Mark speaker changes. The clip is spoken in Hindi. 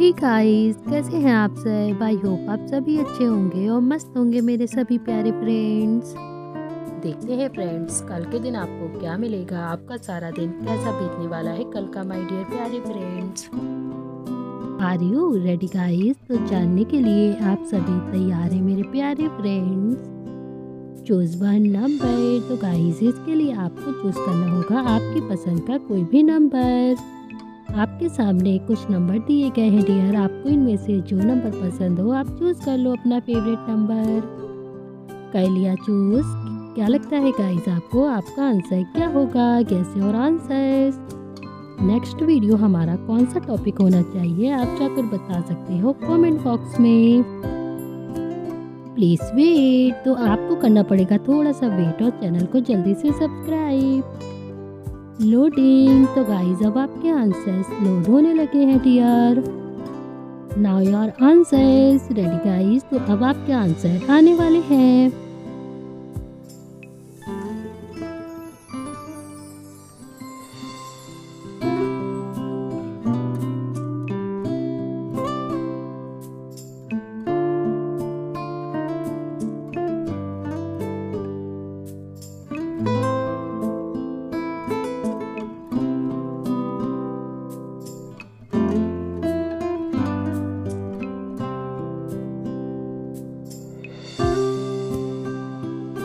Speaker 1: हे गाइस कैसे हैं आप सब? आई होप आप सभी अच्छे होंगे और मस्त होंगे मेरे सभी प्यारे फ्रेंड्स
Speaker 2: देखते हैं फ्रेंड्स कल के दिन आपको क्या मिलेगा? आपका सारा दिन कैसा बीतने वाला है? कल का माय डियर प्यारे friends
Speaker 1: are you ready guys तो जानने के लिए आप सभी तैयार हैं मेरे प्यारे फ्रेंड्स चूज़ वन नंबर तो गाइस इसके लिए आपको चूज़ करना होगा आपकी पसंद का कोई भी नंबर आपके सामने कुछ नंबर दिए गए हैं, डियर। आपको इनमें से जो नंबर पसंद हो, आप चूज़ कर लो अपना फेवरेट नंबर कर लिया चूज़ क्या लगता है गाइस आपको? आपका आंसर क्या होगा? कैसे और आंसर नेक्स्ट वीडियो हमारा कौन सा टॉपिक होना चाहिए, आप जाकर बता सकते हो कमेंट बॉक्स में। प्लीज़ वेट तो आपको करना पड़ेगा थोड़ा सा वेट और चैनल को जल्दी से सब्सक्राइब लोडिंग तो गाइज़ अब आपके आंसर्स लोड होने लगे हैं dear now your answers ready guys तो अब आपके आंसर आने वाले हैं.